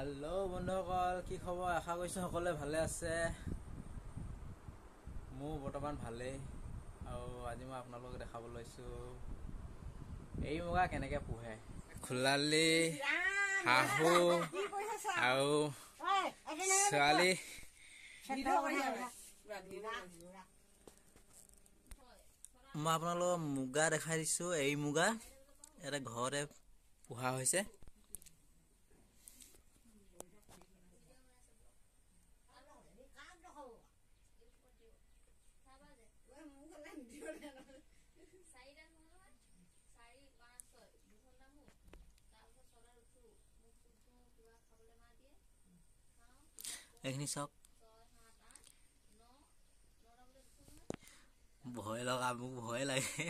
Hello বন্ধুসকল কি খবৰ? আশা কৰিছোঁ সকলোৱে ভালে আছে। মোৰ বৰ্তমান ভালেই। আৰু আজি মই আপোনালোকক দেখাব লৈছোঁ এই মুগা কেনেকৈ পোহে। খোলালি শাহু আৰু ছোৱালী। মই আপোনালোকক মুগা দেখাই দিছোঁ। এই মুগা ইয়াতে ঘৰতে পোহা হৈছে। এইখিনি চাওক। ভয় লগা মোক ভয় লাগে।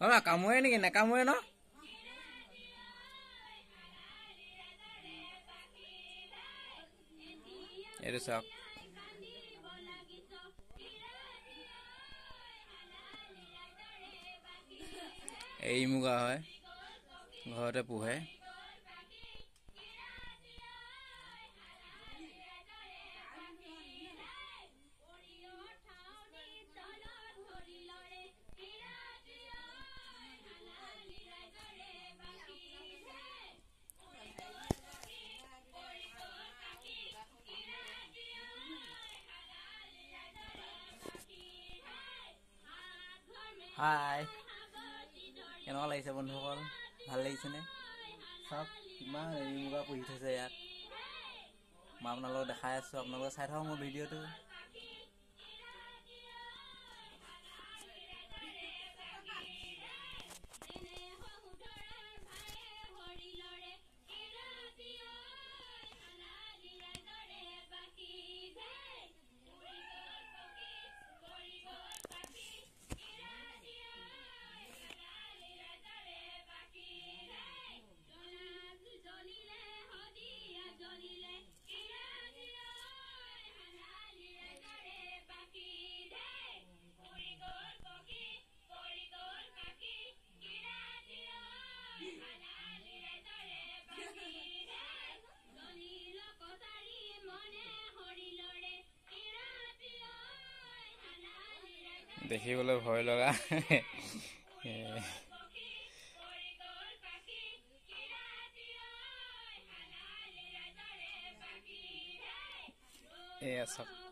অ কামোৰে নেকি নেকামোৰে ন এইটো চাওক এই মুগা হয় ঘৰতে পোহে হাই কেনেকুৱা লাগিছে বন্ধুসকল? ভাল লাগিছেনে? চাওক কিমান এৰী মুগা পুহি থৈছে ইয়াত। মই আপোনালোকক দেখাই আছোঁ আপোনালোকে চাই থাকক মোৰ ভিডিঅ'টো। দেখিবলৈ ভয় লগা। এয়া চাওক।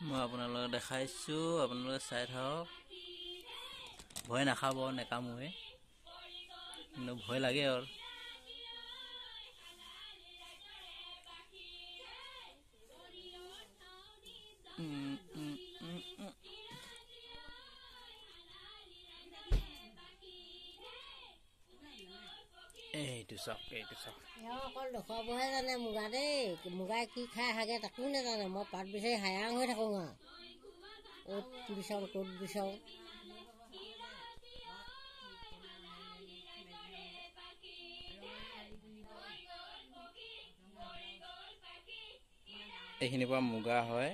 মই আপোনালোকক দেখাইছোঁ আপোনালোকে চাই থাকক। ভয় নাখাব নেকামোৱে। কিন্তু ভয় লাগে আৰু। চাওক এইটো চাওক অকল দেখুৱাবহে জানে মুগা দেই মুগাই কি খাই হাগে তাকো নাজানে মই পাত বিচাৰি হায়াং হৈ থাকোঁ আৰু ক'ত বিচাৰোঁ ক'ত বিচাৰোঁ। এইখিনিৰ পৰা মুগা হয়।